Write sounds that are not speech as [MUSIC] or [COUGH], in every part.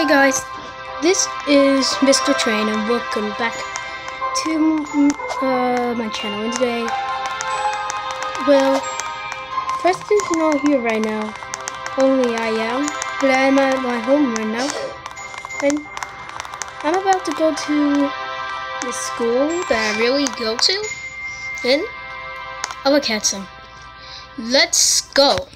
Hey guys, this is Mr. Train and welcome back to mm, uh, my channel. And today, well, Preston's not here right now. Only I am, but I'm at my home right now. And I'm about to go to the school that I really go to. And I'll at some. Let's go.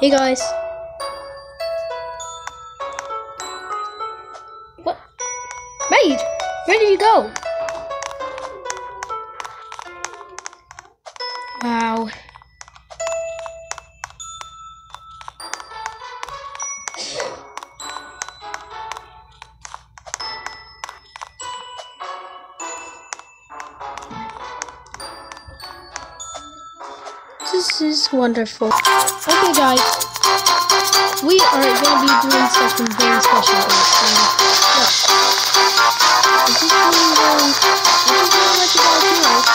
Hey guys. What? Maid, where did you go? Wow. This is wonderful. Okay, guys. We are going to be doing something very special. So, look. This is really, really, I just want to let you guys know.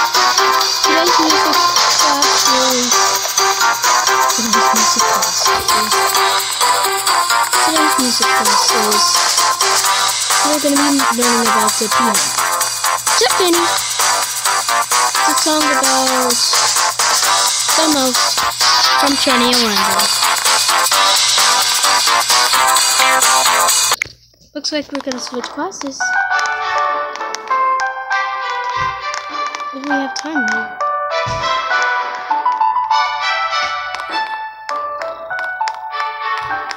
Today's music class is today's music class is today's music class is we're gonna be learning about the piano. Tiffany. It's a song about mouse from Kenny Orlando. Looks like we're gonna switch classes. If we have time, maybe.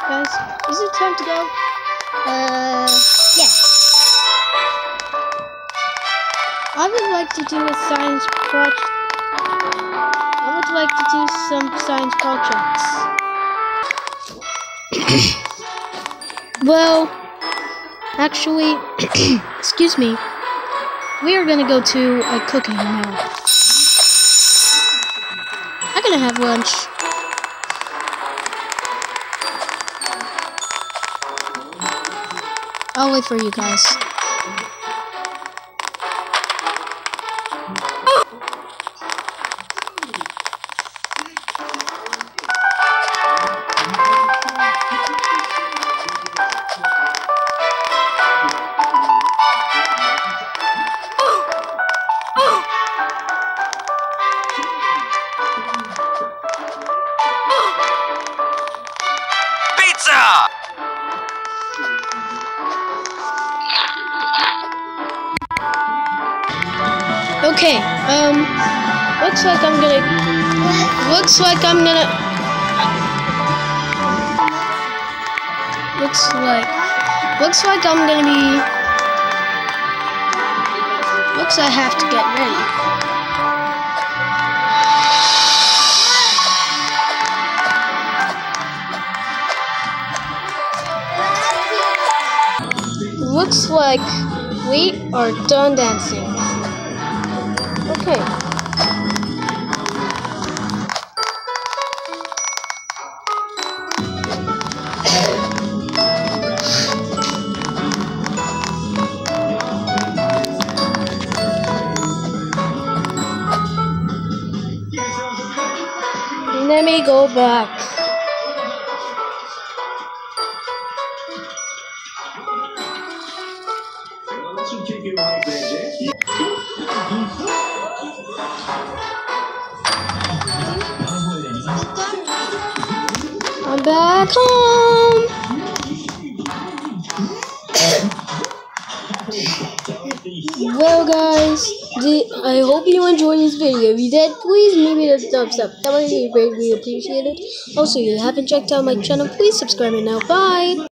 Guys, is it time to go? Uh, yes. I would like to do a science project. Like to do some science projects. [COUGHS] well, actually, [COUGHS] excuse me. We are gonna go to a cooking now. I'm gonna have lunch. I'll wait for you guys. Okay, um, looks like I'm gonna, looks like I'm gonna, looks like, looks like I'm gonna be, looks I have to get ready. Looks like we are done dancing. Okay. Let me go back. I'm back home. Well, guys, I hope you enjoyed this video. If you did, please leave me a thumbs up. That would be greatly appreciated. Also, if you haven't checked out my channel, please subscribe right now. Bye!